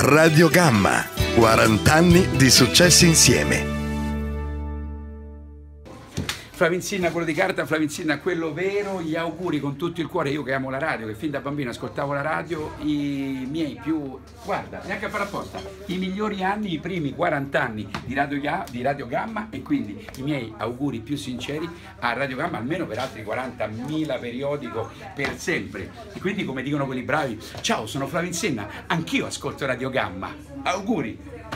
Radio Gamma, 40 anni di successi insieme. Flavinzina, quello di carta, Flavinzina, quello vero, gli auguri con tutto il cuore. Io che amo la radio, che fin da bambino ascoltavo la radio, i miei più, guarda, neanche a fare apposta, i migliori anni, i primi 40 anni di Radio, di radio Gamma e quindi i miei auguri più sinceri a Radio Gamma, almeno per altri 40.000 periodico per sempre. E quindi come dicono quelli bravi, ciao sono Flavinzina, anch'io ascolto Radio Gamma. Auguri!